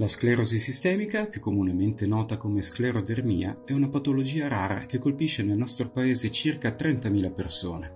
La sclerosi sistemica, più comunemente nota come sclerodermia, è una patologia rara che colpisce nel nostro paese circa 30.000 persone.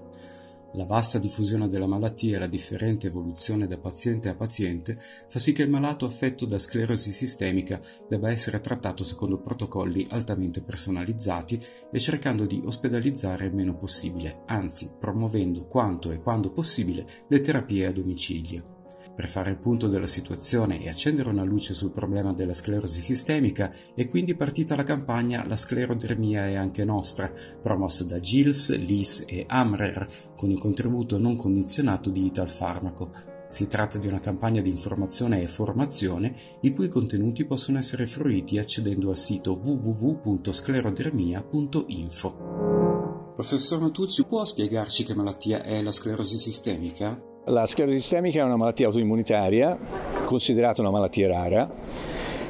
La vasta diffusione della malattia e la differente evoluzione da paziente a paziente fa sì che il malato affetto da sclerosi sistemica debba essere trattato secondo protocolli altamente personalizzati e cercando di ospedalizzare il meno possibile, anzi promuovendo quanto e quando possibile le terapie a domicilio. Per fare il punto della situazione e accendere una luce sul problema della sclerosi sistemica è quindi partita la campagna La sclerodermia è anche nostra, promossa da Gilles, Lis e Amrer con il contributo non condizionato di Italfarmaco. Si tratta di una campagna di informazione e formazione i cui contenuti possono essere fruiti accedendo al sito www.sclerodermia.info. Professor Matucci, può spiegarci che malattia è la sclerosi sistemica? La sclerosi sistemica è una malattia autoimmunitaria, considerata una malattia rara,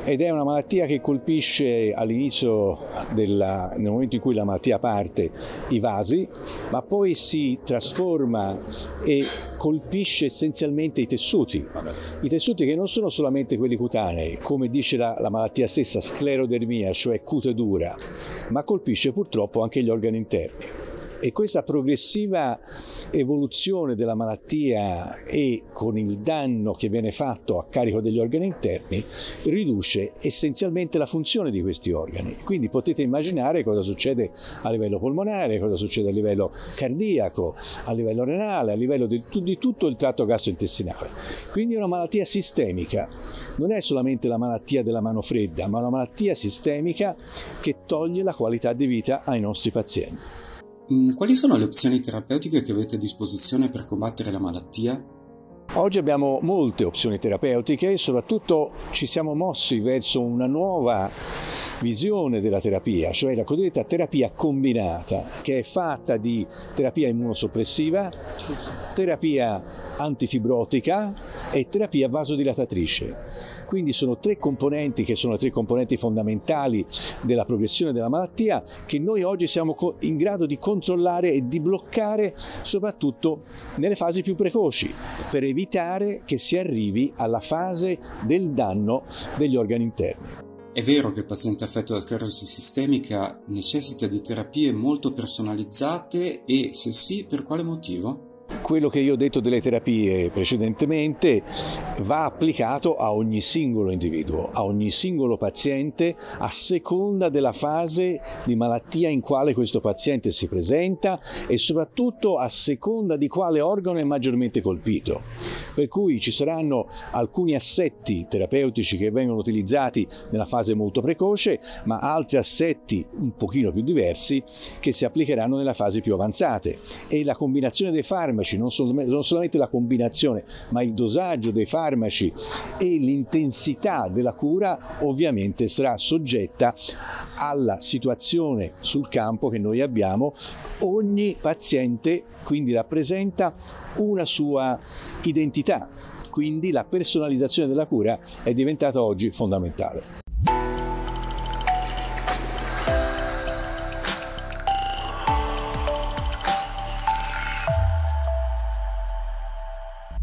ed è una malattia che colpisce all'inizio, nel momento in cui la malattia parte, i vasi, ma poi si trasforma e colpisce essenzialmente i tessuti. I tessuti che non sono solamente quelli cutanei, come dice la, la malattia stessa, sclerodermia, cioè cute dura, ma colpisce purtroppo anche gli organi interni e questa progressiva evoluzione della malattia e con il danno che viene fatto a carico degli organi interni riduce essenzialmente la funzione di questi organi. Quindi potete immaginare cosa succede a livello polmonare, cosa succede a livello cardiaco, a livello renale, a livello di, di tutto il tratto gastrointestinale. Quindi è una malattia sistemica, non è solamente la malattia della mano fredda, ma una malattia sistemica che toglie la qualità di vita ai nostri pazienti. Mm, quali sono le opzioni terapeutiche che avete a disposizione per combattere la malattia? Oggi abbiamo molte opzioni terapeutiche e soprattutto ci siamo mossi verso una nuova visione della terapia, cioè la cosiddetta terapia combinata, che è fatta di terapia immunosoppressiva, terapia antifibrotica e terapia vasodilatatrice. Quindi sono tre componenti che sono le tre componenti fondamentali della progressione della malattia che noi oggi siamo in grado di controllare e di bloccare soprattutto nelle fasi più precoci per evitare che si arrivi alla fase del danno degli organi interni. È vero che il paziente affetto da sclerosi sistemica necessita di terapie molto personalizzate e se sì, per quale motivo? Quello che io ho detto delle terapie precedentemente va applicato a ogni singolo individuo, a ogni singolo paziente, a seconda della fase di malattia in quale questo paziente si presenta e soprattutto a seconda di quale organo è maggiormente colpito. Per cui ci saranno alcuni assetti terapeutici che vengono utilizzati nella fase molto precoce, ma altri assetti un pochino più diversi che si applicheranno nella fase più avanzate e la combinazione dei farmaci farmaci, non, sol- non solamente la combinazione, ma il dosaggio dei farmaci e l'intensità della cura ovviamente sarà soggetta alla situazione sul campo che noi abbiamo. Ogni paziente quindi rappresenta una sua identità, quindi la personalizzazione della cura è diventata oggi fondamentale.